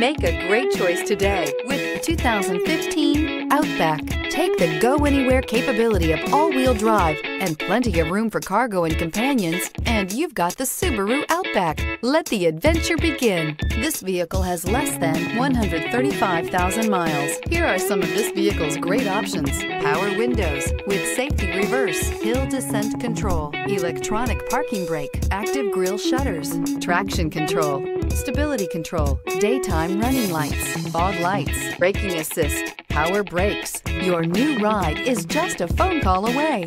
Make a great choice today with 2015 Outback. Take the go anywhere capability of all wheel drive and plenty of room for cargo and companions, and you've got the Subaru Outback. Let the adventure begin. This vehicle has less than 135,000 miles. Here are some of this vehicle's great options power windows with safety reverse, hill descent control, electronic parking brake, active grille shutters, traction control, stability control, daytime running lights, fog lights, braking assist, power brakes. Your new ride is just a phone call away.